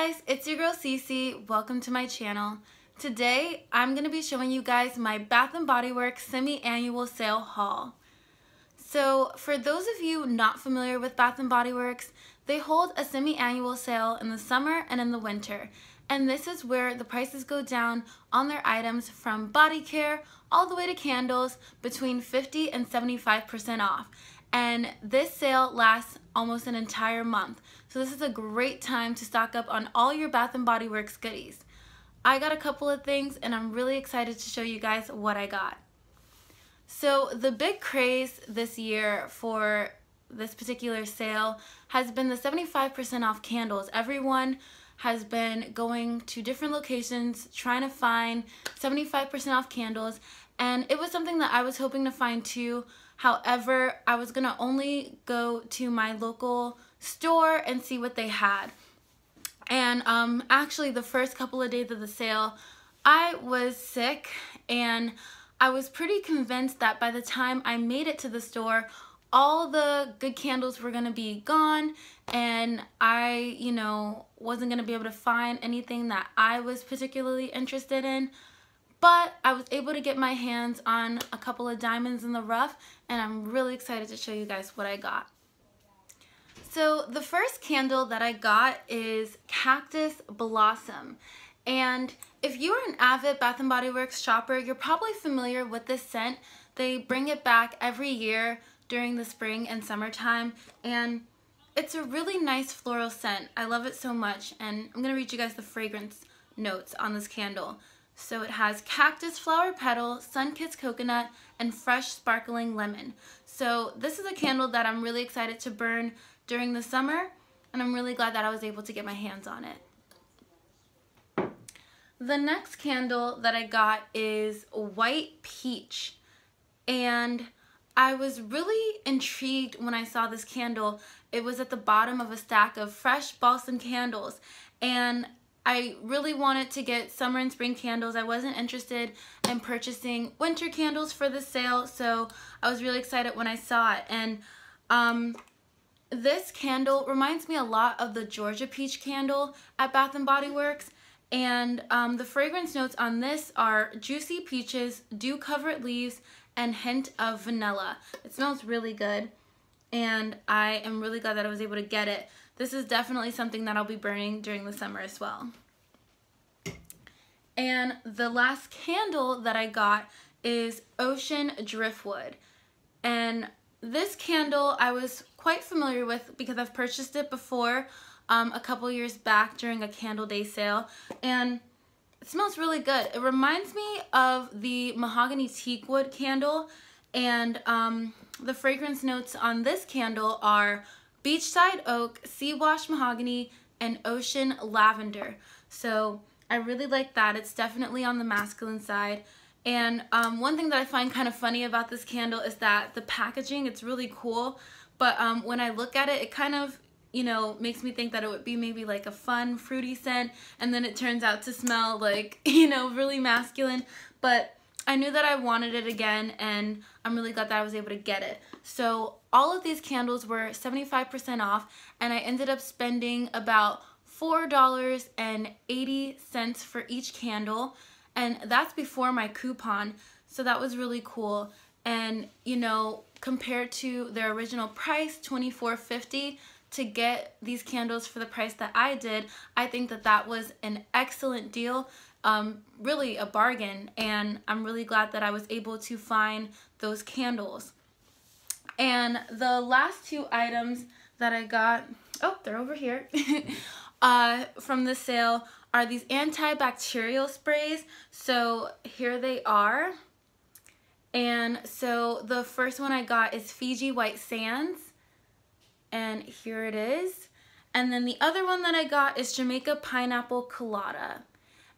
guys, it's your girl CeeCee. Welcome to my channel. Today, I'm going to be showing you guys my Bath & Body Works semi-annual sale haul. So, for those of you not familiar with Bath & Body Works, they hold a semi-annual sale in the summer and in the winter. And this is where the prices go down on their items from body care all the way to candles between 50 and 75% off and this sale lasts almost an entire month. So this is a great time to stock up on all your Bath & Body Works goodies. I got a couple of things and I'm really excited to show you guys what I got. So the big craze this year for this particular sale has been the 75% off candles. Everyone has been going to different locations trying to find 75% off candles and it was something that I was hoping to find too However, I was to only go to my local store and see what they had. And um, actually, the first couple of days of the sale, I was sick and I was pretty convinced that by the time I made it to the store, all the good candles were to be gone and I, you know, wasn't to be able to find anything that I was particularly interested in. But I was able to get my hands on a couple of diamonds in the rough and I'm really excited to show you guys what I got. So the first candle that I got is Cactus Blossom. And if you are an avid Bath & Body Works shopper, you're probably familiar with this scent. They bring it back every year during the spring and summertime. And it's a really nice floral scent. I love it so much. And I'm going to read you guys the fragrance notes on this candle. So it has cactus flower petal, sun-kissed coconut, and fresh sparkling lemon. So this is a candle that I'm really excited to burn during the summer, and I'm really glad that I was able to get my hands on it. The next candle that I got is White Peach, and I was really intrigued when I saw this candle. It was at the bottom of a stack of fresh balsam candles, and I really wanted to get summer and spring candles. I wasn't interested in purchasing winter candles for the sale, so I was really excited when I saw it. And um, this candle reminds me a lot of the Georgia Peach candle at Bath & Body Works. And um, the fragrance notes on this are juicy peaches, dew-covered leaves, and hint of vanilla. It smells really good, and I am really glad that I was able to get it. This is definitely something that I'll be burning during the summer as well. And the last candle that I got is Ocean Driftwood. And this candle I was quite familiar with because I've purchased it before um, a couple years back during a candle day sale. And it smells really good. It reminds me of the Mahogany Teakwood candle. And um, the fragrance notes on this candle are beachside oak, sea wash mahogany, and ocean lavender. So I really like that. It's definitely on the masculine side. And um, one thing that I find kind of funny about this candle is that the packaging, it's really cool. But um, when I look at it, it kind of, you know, makes me think that it would be maybe like a fun fruity scent. And then it turns out to smell like, you know, really masculine. But I knew that I wanted it again and I'm really glad that I was able to get it. So all of these candles were 75% off and I ended up spending about $4.80 for each candle and that's before my coupon so that was really cool and you know compared to their original price $24.50 to get these candles for the price that I did I think that that was an excellent deal um, really a bargain and I'm really glad that I was able to find those candles and the last two items that I got, oh, they're over here, uh, from the sale are these antibacterial sprays. So here they are. And so the first one I got is Fiji White Sands. And here it is. And then the other one that I got is Jamaica Pineapple Colada.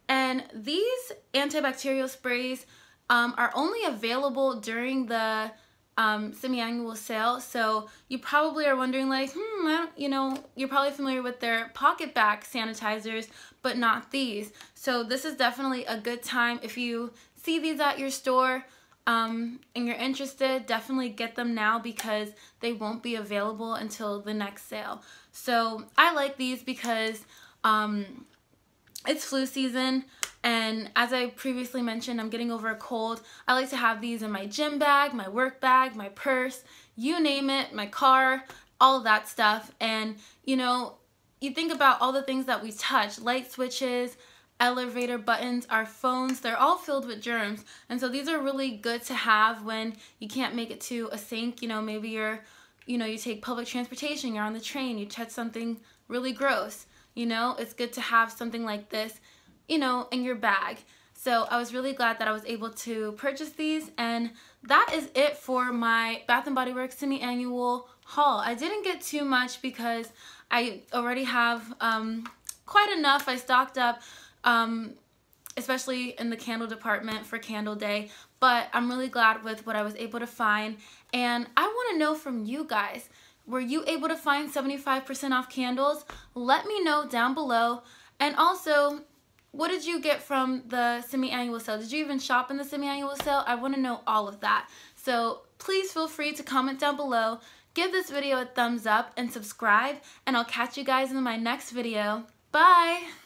And these antibacterial sprays um, are only available during the um, semi-annual sale. So you probably are wondering like, hmm, you know, you're probably familiar with their PocketBac sanitizers, but not these. So this is definitely a good time if you see these at your store um, and you're interested, definitely get them now because they won't be available until the next sale. So I like these because Um, it's flu season and as I previously mentioned, I'm getting over a cold. I like to have these in my gym bag, my work bag, my purse, you name it, my car, all that stuff. And, you know, you think about all the things that we touch, light switches, elevator buttons, our phones, they're all filled with germs. And so these are really good to have when you can't make it to a sink. You know, maybe you're, you know, you take public transportation, you're on the train, you touch something really gross. You know, it's good to have something like this you know, in your bag. So I was really glad that I was able to purchase these and that is it for my Bath & Body Works semi-annual haul. I didn't get too much because I already have um, quite enough. I stocked up um, especially in the candle department for candle day but I'm really glad with what I was able to find and I want to know from you guys were you able to find 75% off candles let me know down below and also what did you get from the semi-annual sale? Did you even shop in the semi-annual sale? I want to know all of that. So please feel free to comment down below, give this video a thumbs up, and subscribe, and I'll catch you guys in my next video. Bye!